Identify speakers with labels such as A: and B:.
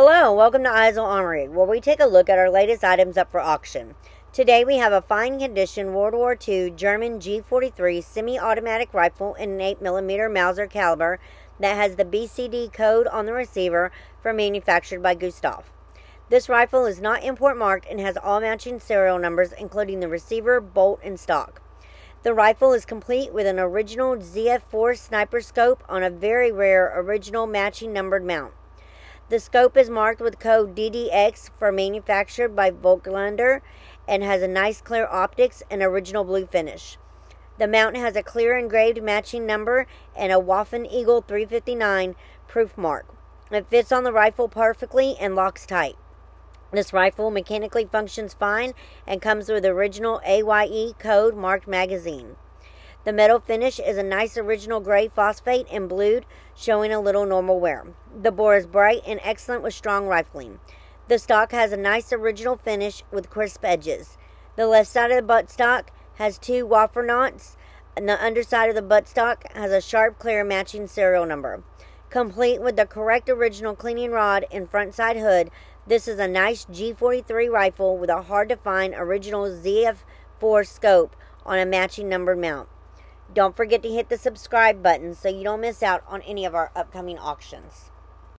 A: Hello, welcome to Eisel Armory, where we take a look at our latest items up for auction. Today we have a fine condition World War II German G43 semi-automatic rifle in an 8mm Mauser caliber that has the BCD code on the receiver for manufactured by Gustloff. This rifle is not import marked and has all matching serial numbers including the receiver, bolt, and stock. The rifle is complete with an original ZF4 sniper scope on a very rare original matching numbered mount. The scope is marked with code DDX for manufactured by Voigtländer and has a nice clear optics and original blue finish. The mount has a clear engraved matching number and a Waffen Eagle 359 proof mark. It fits on the rifle perfectly and locks tight. This rifle mechanically functions fine and comes with original AYE code marked magazine. The metal finish is a nice original gray phosphate and blued, showing a little normal wear. The bore is bright and excellent with strong rifling. The stock has a nice original finish with crisp edges. The left side of the buttstock has two Waffenamts, and the underside of the buttstock has a sharp, clear matching serial number. Complete with the correct original cleaning rod and front side hood, this is a nice G43 rifle with a hard to find original ZF4 scope on a matching numbered mount. Don't forget to hit the subscribe button so you don't miss out on any of our upcoming auctions.